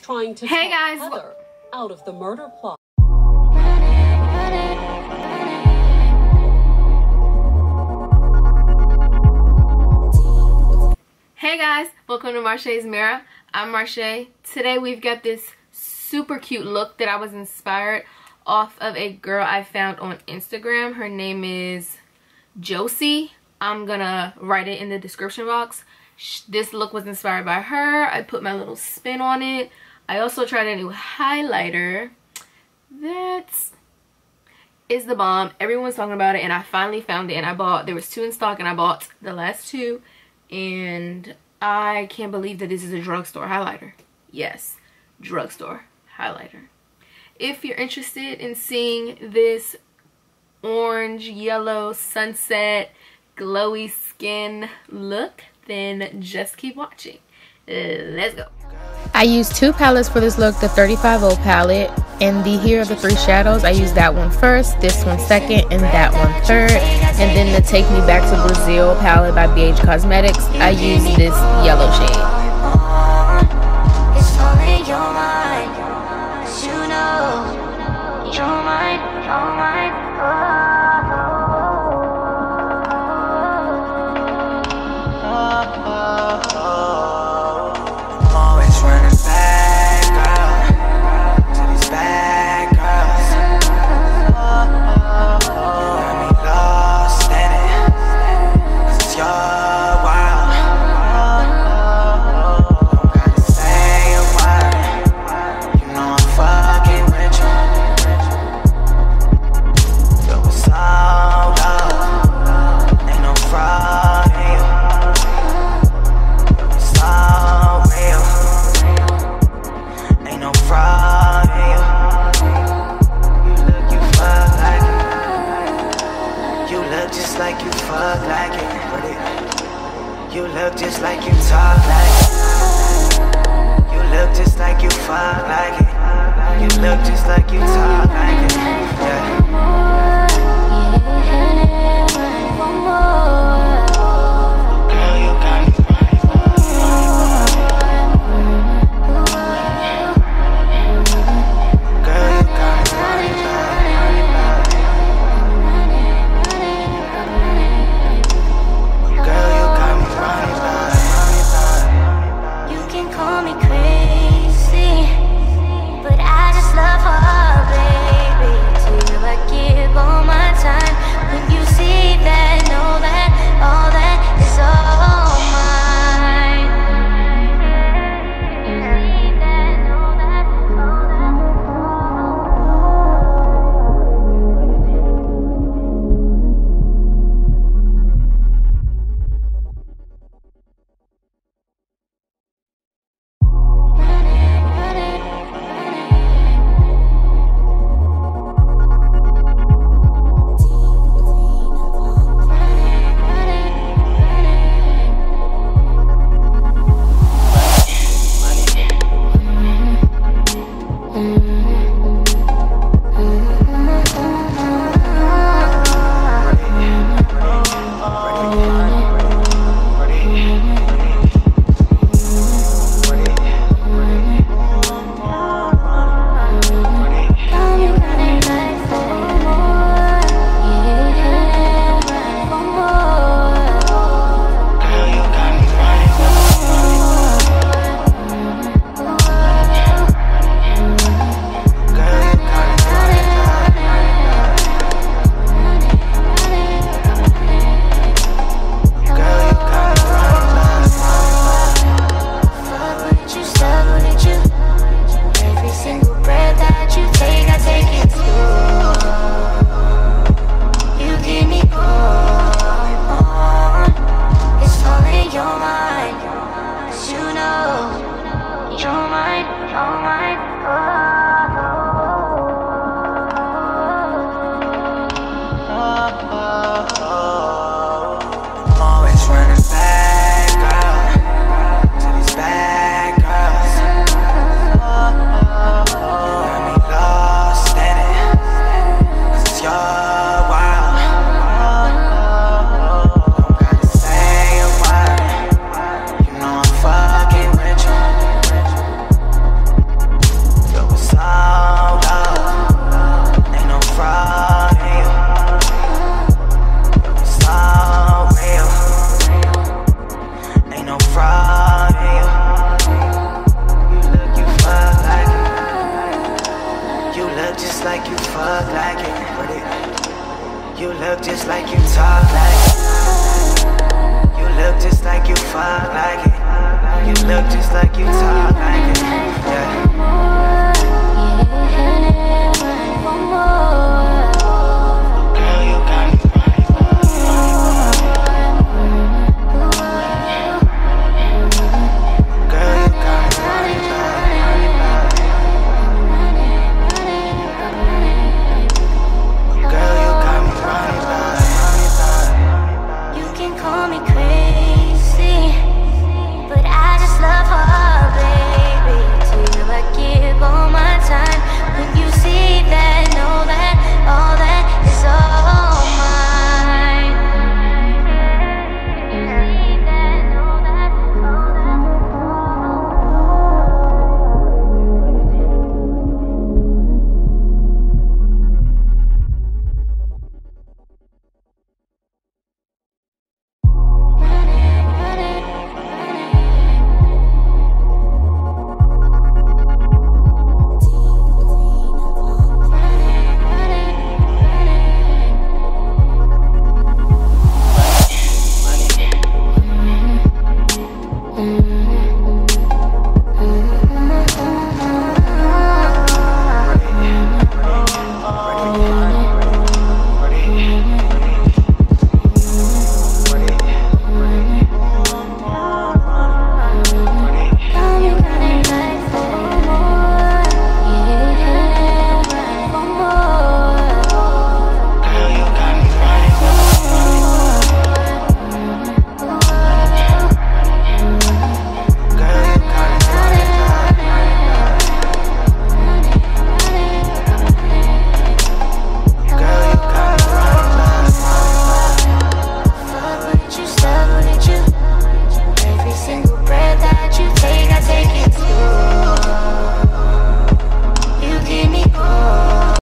trying to Hey, guys. Heather out of the murder plot. Hey guys, welcome to Marche's Mirror. I'm Marche. Today we've got this super cute look that I was inspired off of a girl I found on Instagram. Her name is Josie. I'm gonna write it in the description box. This look was inspired by her. I put my little spin on it. I also tried a new highlighter. That's is the bomb. Everyone's talking about it and I finally found it and I bought, there was two in stock and I bought the last two and I can't believe that this is a drugstore highlighter. Yes, drugstore highlighter. If you're interested in seeing this orange, yellow, sunset, glowy skin look, then just keep watching. Let's go. I used two palettes for this look, the 35 palette and the Here Are the Three Shadows. I used that one first, this one second, and that one third. And then the Take Me Back to Brazil palette by BH Cosmetics, I used this yellow shade. It's all in your mind. Oh. 'Cause you know you're mine, like you fuck like it. You look just like you talk like it. You look just like you fuck like it. You look just like you talk like it. Yeah. You're mine. Always just like you